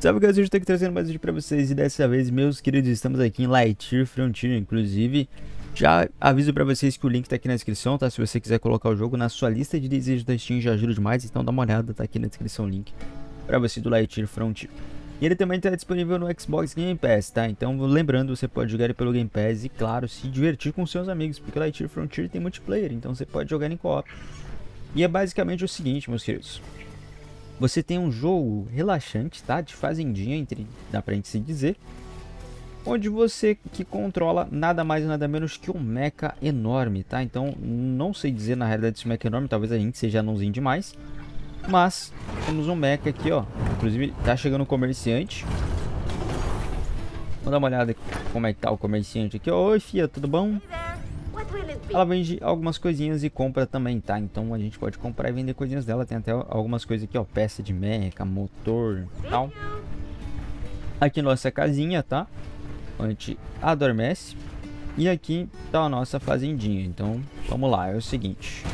Salve galera, hoje eu estou aqui trazendo mais vídeo pra vocês e dessa vez, meus queridos, estamos aqui em Lightyear Frontier, inclusive já aviso pra vocês que o link tá aqui na descrição, tá? Se você quiser colocar o jogo na sua lista de desejos da Steam, já ajuda demais, então dá uma olhada, tá aqui na descrição o link pra você do Lightyear Frontier. E ele também está disponível no Xbox Game Pass, tá? Então, lembrando, você pode jogar ele pelo Game Pass e, claro, se divertir com seus amigos, porque Lightyear Frontier tem multiplayer, então você pode jogar em co-op. E é basicamente o seguinte, meus queridos. Você tem um jogo relaxante, tá? De fazendinha, entre, dá pra gente se dizer. Onde você que controla nada mais nada menos que um mecha enorme, tá? Então, não sei dizer na realidade se o mecha é enorme, talvez a gente seja anãozinho demais. Mas, temos um mecha aqui, ó. Inclusive, tá chegando um comerciante. Vamos dar uma olhada como é que tá o comerciante aqui. Oi, fia, tudo bom? Ela vende algumas coisinhas e compra também, tá? Então a gente pode comprar e vender coisinhas dela. Tem até algumas coisas aqui, ó. Peça de mecha, motor tal. Aqui nossa casinha, tá? A gente adormece. E aqui tá a nossa fazendinha. Então, vamos lá. É o seguinte.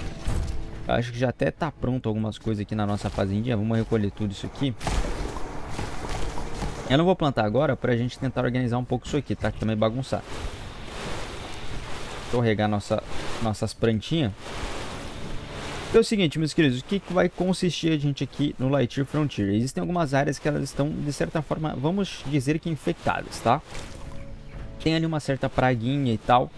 Eu acho que já até tá pronto algumas coisas aqui na nossa fazendinha. Vamos recolher tudo isso aqui. Eu não vou plantar agora pra gente tentar organizar um pouco isso aqui, tá? Que também é bagunçar. Vou regar nossa, nossas plantinhas. Então é o seguinte, meus queridos, o que, que vai consistir a gente aqui no Lightyear Frontier? Existem algumas áreas que elas estão, de certa forma, vamos dizer que infectadas, tá? Tem ali uma certa praguinha e tal,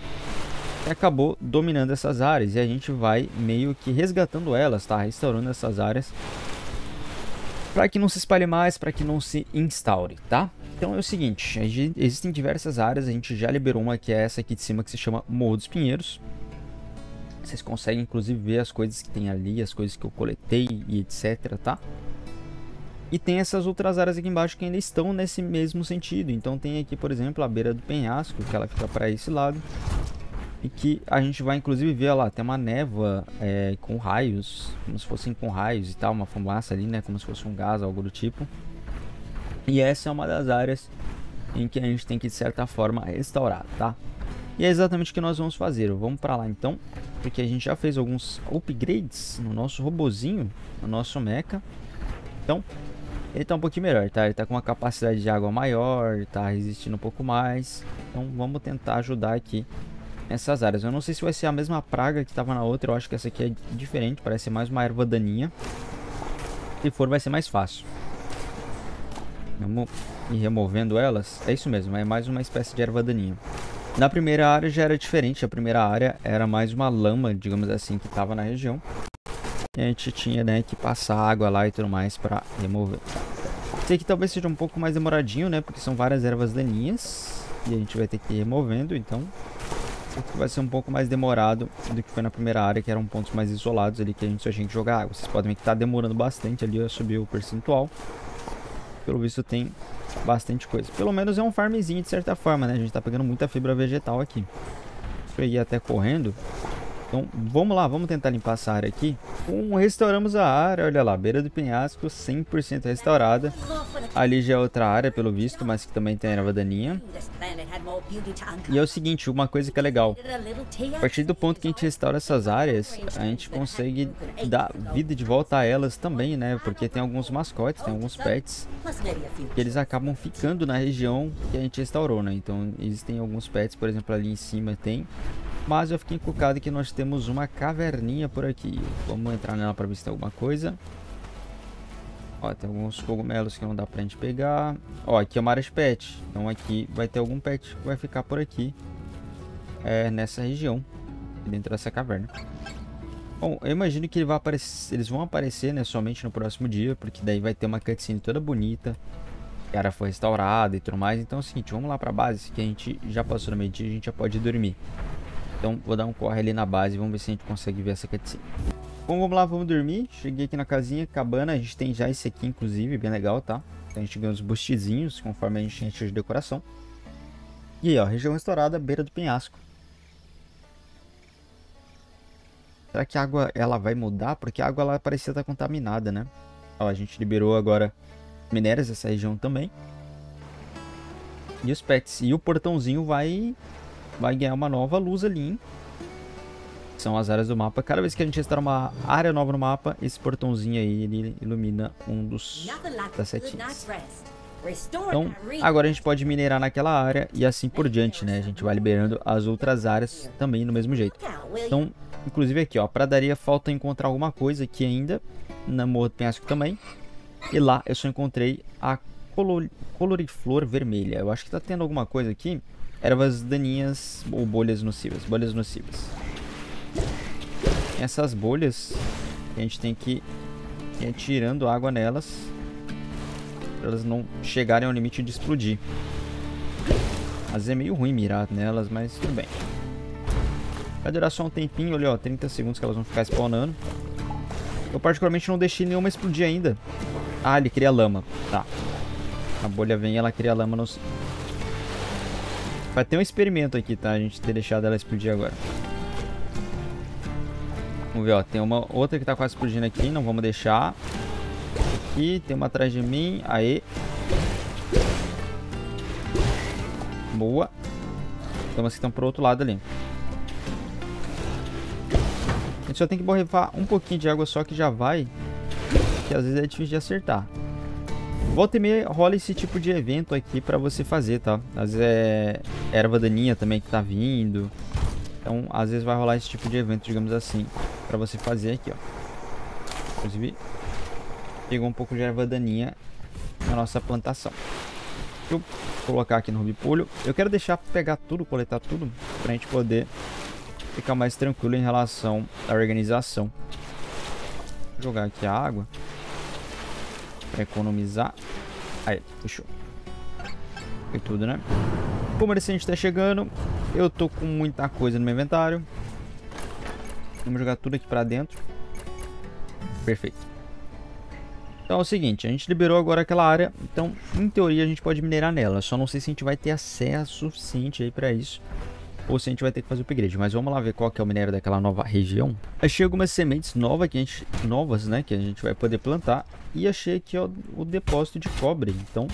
que acabou dominando essas áreas. E a gente vai meio que resgatando elas, tá? Restaurando essas áreas. Para que não se espalhe mais, para que não se instaure, tá? Então é o seguinte, existem diversas áreas, a gente já liberou uma que é essa aqui de cima que se chama Morro dos Pinheiros. Vocês conseguem inclusive ver as coisas que tem ali, as coisas que eu coletei e etc, tá? E tem essas outras áreas aqui embaixo que ainda estão nesse mesmo sentido. Então tem aqui, por exemplo, a beira do penhasco, que ela fica para esse lado. E que a gente vai inclusive ver lá, tem uma névoa é, com raios, como se fossem com raios e tal, uma fumaça ali, né? Como se fosse um gás, algo do tipo. E essa é uma das áreas em que a gente tem que, de certa forma, restaurar, tá? E é exatamente o que nós vamos fazer. Vamos para lá então, porque a gente já fez alguns upgrades no nosso robozinho, no nosso mecha. Então, ele está um pouquinho melhor, tá? Ele está com uma capacidade de água maior, está resistindo um pouco mais. Então, vamos tentar ajudar aqui nessas áreas. Eu não sei se vai ser a mesma praga que estava na outra, eu acho que essa aqui é diferente, parece mais uma erva daninha. Se for, vai ser mais fácil. Vamos ir removendo elas. É isso mesmo, é mais uma espécie de erva daninha. Na primeira área já era diferente. A primeira área era mais uma lama, digamos assim, que estava na região. E a gente tinha né, que passar água lá e tudo mais para remover. Esse aqui talvez seja um pouco mais demoradinho, né? Porque são várias ervas daninhas. E a gente vai ter que ir removendo, então... vai ser um pouco mais demorado do que foi na primeira área, que eram pontos mais isolados ali, que a gente só tinha que jogar água. Vocês podem ver que está demorando bastante ali a subir o percentual pelo visto tem bastante coisa. Pelo menos é um farmzinho de certa forma, né? A gente tá pegando muita fibra vegetal aqui. Deixa eu ir até correndo. Então, vamos lá, vamos tentar limpar essa área aqui. Um, restauramos a área, olha lá, beira do penhasco, 100% restaurada. Ali já é outra área, pelo visto, mas que também tem erva daninha. E é o seguinte, uma coisa que é legal. A partir do ponto que a gente restaura essas áreas, a gente consegue dar vida de volta a elas também, né? Porque tem alguns mascotes, tem alguns pets, que eles acabam ficando na região que a gente restaurou, né? Então, existem alguns pets, por exemplo, ali em cima tem mas eu fiquei encucado que nós temos uma caverninha por aqui. Vamos entrar nela para ver se tem alguma coisa. Ó, tem alguns cogumelos que não dá pra gente pegar. Ó, aqui é uma área de pet. Então aqui vai ter algum pet que vai ficar por aqui. É, nessa região. Dentro dessa caverna. Bom, eu imagino que ele vai aparecer, eles vão aparecer, né, somente no próximo dia. Porque daí vai ter uma cutscene toda bonita. A área foi restaurada e tudo mais. Então é o seguinte, vamos lá pra base. Que a gente já passou no meio-dia, a gente já pode dormir. Então vou dar um corre ali na base e vamos ver se a gente consegue ver essa cutscene. Bom, vamos lá, vamos dormir. Cheguei aqui na casinha, cabana. A gente tem já esse aqui, inclusive, bem legal, tá? Então a gente ganha uns boostzinhos conforme a gente enche de decoração. E aí, ó, região restaurada, beira do penhasco. Será que a água ela vai mudar? Porque a água ela parecia estar contaminada, né? Ó, a gente liberou agora minérios dessa região também. E os pets. E o portãozinho vai vai ganhar uma nova luz ali? São as áreas do mapa. Cada vez que a gente restaurar uma área nova no mapa, esse portãozinho aí, ele ilumina um dos das setinhas. Então, agora a gente pode minerar naquela área e assim por diante, né? A gente vai liberando as outras áreas também do mesmo jeito. Então, inclusive aqui, ó, pradaria falta encontrar alguma coisa aqui ainda, na Morro do Penhasco também. E lá eu só encontrei a color, coloriflor vermelha. Eu acho que tá tendo alguma coisa aqui. Ervas daninhas ou bolhas nocivas. Bolhas nocivas. Essas bolhas, a gente tem que ir tirando água nelas. Pra elas não chegarem ao limite de explodir. Mas é meio ruim mirar nelas, mas tudo bem. Vai durar só um tempinho ali, ó. 30 segundos que elas vão ficar spawnando. Eu particularmente não deixei nenhuma explodir ainda. Ah, ele cria lama. Tá. A bolha vem e ela cria lama no... Vai ter um experimento aqui, tá? A gente ter deixado ela explodir agora. Vamos ver, ó. Tem uma outra que tá quase explodindo aqui. Não vamos deixar. Aqui, tem uma atrás de mim. Aê. Boa. Tem umas que estão pro outro lado ali. A gente só tem que borrifar um pouquinho de água só que já vai. Que às vezes é difícil de acertar. Volta e meia rola esse tipo de evento aqui pra você fazer, tá? Às vezes é erva daninha também que tá vindo. Então, às vezes vai rolar esse tipo de evento, digamos assim, pra você fazer aqui, ó. Inclusive, pegou um pouco de erva daninha na nossa plantação. Deixa eu colocar aqui no rubipolho. Eu quero deixar pegar tudo, coletar tudo, pra gente poder ficar mais tranquilo em relação à organização. Vou jogar aqui a água. Economizar. Aí, puxou. Foi tudo, né? Esse a tá chegando, eu tô com muita coisa no meu inventário. Vamos jogar tudo aqui pra dentro. Perfeito. Então é o seguinte, a gente liberou agora aquela área, então em teoria a gente pode minerar nela, só não sei se a gente vai ter acesso suficiente aí pra isso ou se a gente vai ter que fazer o upgrade. Mas vamos lá ver qual que é o minério daquela nova região. Achei algumas sementes novas, que a gente, novas, né, que a gente vai poder plantar. E achei aqui ó, o depósito de cobre. Então,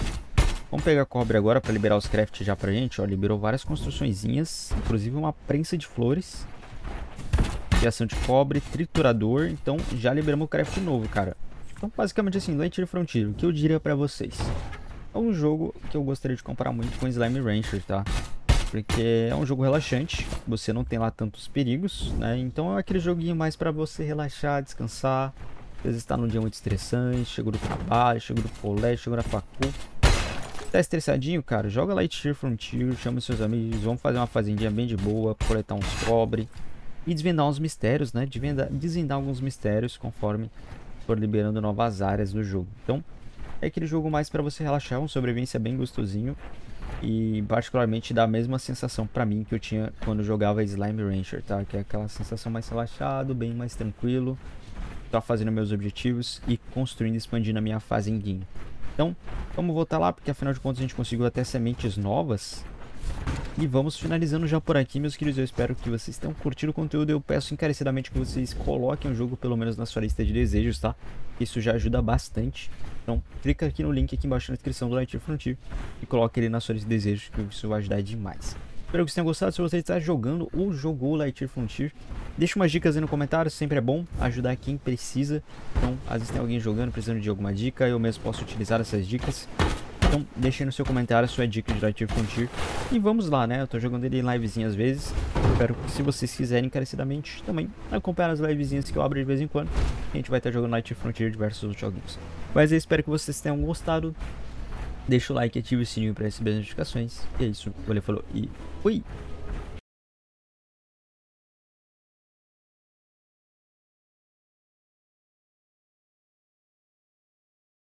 vamos pegar cobre agora para liberar os craft já pra gente. Ó, liberou várias construçõezinhas, inclusive uma prensa de flores. Criação de cobre, triturador. Então, já liberamos o craft novo, cara. Então, basicamente assim, Lightyear Frontier, o que eu diria pra vocês? É um jogo que eu gostaria de comparar muito com Slime Rancher, tá? Porque é um jogo relaxante, você não tem lá tantos perigos, né? Então é aquele joguinho mais para você relaxar, descansar. Às vezes está num dia muito estressante, chegou do trabalho, chegou do colégio, chegou da facu. Tá estressadinho, cara? Joga Lightyear Frontier, chama seus amigos, vamos fazer uma fazendinha bem de boa, coletar uns cobre e desvendar uns mistérios, né? Desvendar, desvendar alguns mistérios conforme for liberando novas áreas do jogo. Então, é aquele jogo mais para você relaxar, um sobrevivência bem gostosinho e particularmente dá a mesma sensação para mim que eu tinha quando jogava Slime Rancher, tá? Que é aquela sensação mais relaxado, bem mais tranquilo, tá fazendo meus objetivos e construindo, expandindo a minha fazendinha. Então, vamos voltar lá, porque afinal de contas a gente conseguiu até sementes novas. E vamos finalizando já por aqui, meus queridos. Eu espero que vocês tenham curtido o conteúdo. Eu peço encarecidamente que vocês coloquem o jogo pelo menos na sua lista de desejos, tá? Isso já ajuda bastante. Então, clica aqui no link aqui embaixo na descrição do Lightyear Frontier e coloque ele na sua lista de desejos, que isso vai ajudar demais. Espero que vocês tenham gostado. Se você está jogando ou jogou Lightyear Frontier, deixa umas dicas aí no comentário. Sempre é bom ajudar quem precisa. Então, às vezes tem alguém jogando, precisando de alguma dica. Eu mesmo posso utilizar essas dicas. Então, deixe no seu comentário a sua dica de Lightyear Frontier. E vamos lá, né? Eu tô jogando ele em livezinha às vezes. Espero que se vocês quiserem encarecidamente também acompanhar as livezinhas que eu abro de vez em quando. A gente vai estar jogando Lightyear Frontier diversos joguinhos. Mas eu espero que vocês tenham gostado. Deixa o like, ative o sininho para receber as notificações. E é isso. Valeu, falou e fui!